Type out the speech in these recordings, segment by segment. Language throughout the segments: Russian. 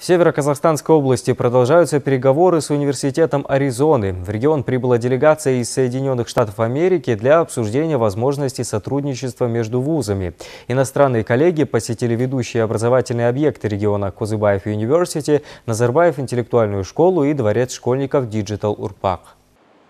В Северо-Казахстанской области продолжаются переговоры с Университетом Аризоны. В регион прибыла делегация из Соединенных Штатов Америки для обсуждения возможностей сотрудничества между вузами. Иностранные коллеги посетили ведущие образовательные объекты региона Козыбаев Университи, Назарбаев интеллектуальную школу и дворец школьников Digital Урпак.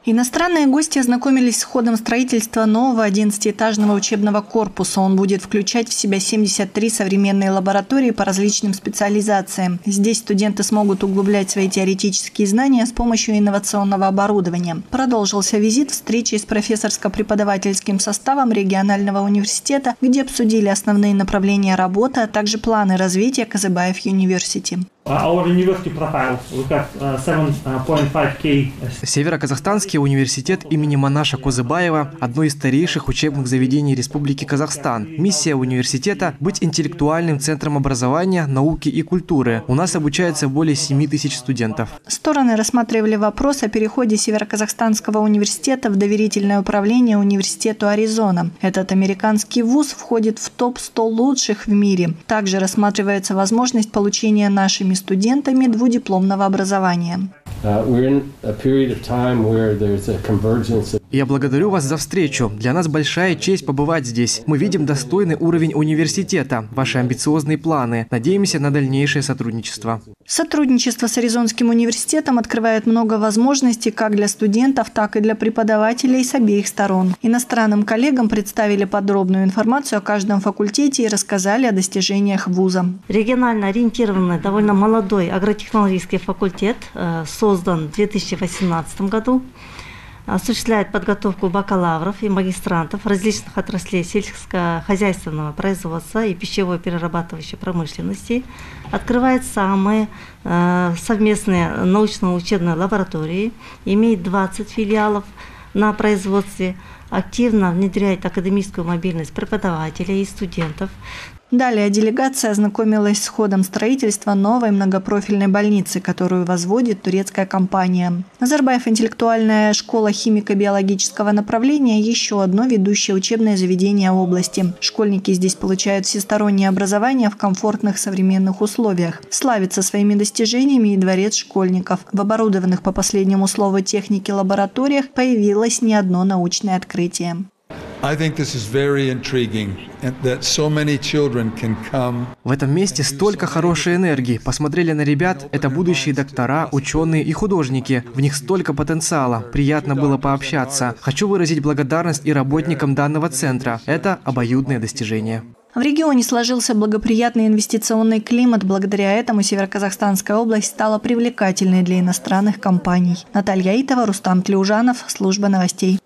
Иностранные гости ознакомились с ходом строительства нового 11-этажного учебного корпуса. Он будет включать в себя 73 современные лаборатории по различным специализациям. Здесь студенты смогут углублять свои теоретические знания с помощью инновационного оборудования. Продолжился визит встречи с профессорско-преподавательским составом регионального университета, где обсудили основные направления работы, а также планы развития Казыбаев Университи. Uh, uh, Северо-Казахстанский университет имени Манаша Козыбаева – одно из старейших учебных заведений Республики Казахстан. Миссия университета – быть интеллектуальным центром образования, науки и культуры. У нас обучается более 7 тысяч студентов. Стороны рассматривали вопрос о переходе Северо-Казахстанского университета в доверительное управление университету Аризона. Этот американский вуз входит в топ-100 лучших в мире. Также рассматривается возможность получения нашими студентами двудипломного образования. Uh, Я благодарю вас за встречу. Для нас большая честь побывать здесь. Мы видим достойный уровень университета, ваши амбициозные планы. Надеемся на дальнейшее сотрудничество. Сотрудничество с Аризонским университетом открывает много возможностей как для студентов, так и для преподавателей с обеих сторон. Иностранным коллегам представили подробную информацию о каждом факультете и рассказали о достижениях вуза. Регионально ориентированный, довольно молодой агротехнологический факультет э, создан в 2018 году осуществляет подготовку бакалавров и магистрантов различных отраслей сельскохозяйственного производства и пищевой перерабатывающей промышленности, открывает самые э, совместные научно-учебные лаборатории, имеет 20 филиалов на производстве, активно внедряет академическую мобильность преподавателей и студентов, Далее делегация ознакомилась с ходом строительства новой многопрофильной больницы, которую возводит турецкая компания. Назарбаев интеллектуальная школа химико-биологического направления – еще одно ведущее учебное заведение области. Школьники здесь получают всестороннее образование в комфортных современных условиях. Славится своими достижениями и дворец школьников. В оборудованных по последнему слову техники лабораториях появилось не одно научное открытие. В этом месте столько хорошей энергии. Посмотрели на ребят, это будущие доктора, ученые и художники. В них столько потенциала. Приятно было пообщаться. Хочу выразить благодарность и работникам данного центра. Это обоюдное достижение. В регионе сложился благоприятный инвестиционный климат. Благодаря этому Североказахстанская область стала привлекательной для иностранных компаний. Наталья Итова, Рустам Тлеужанов, служба новостей.